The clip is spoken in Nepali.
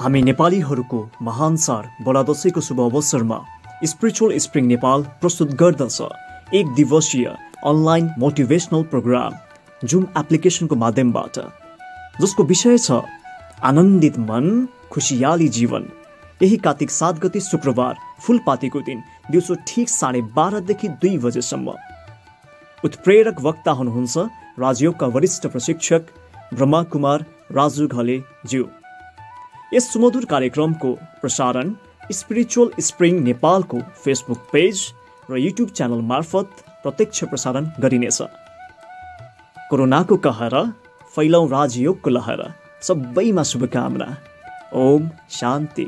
हामी नेपालीहरूको महान चाड बडा दशैंको शुभ अवसरमा स्पिरिचुअल स्प्रिङ नेपाल प्रस्तुत गर्दछ। एक दिवसीय अनलाइन मोटिभेसनल प्रोग्राम जुम एप्लिकेसनको माध्यमबाट। जसको विषय छ आनन्दित मन खुसियाली जीवन। यही कार्तिक सात गति शुक्रबार फुलपातीको दिन दिउँसो ठिक साढे बाह्रदेखि दुई बजेसम्म। उत्प्रेरक वक्ता हुनुहुन्छ राजयोगका वरिष्ठ प्रशिक्षक ब्रह्मा कुमार राजु घले ज्यू यस सुमधुर कार्यक्रमको प्रसारण स्पिरिचुअल स्प्रिङ नेपालको फेसबुक पेज र युट्युब च्यानल मार्फत प्रत्यक्ष प्रसारण गरिनेछ। कोरोनाको कहर फैलौँ राजयोगको लहर सबैमा शुभकामना। ओम शान्ति।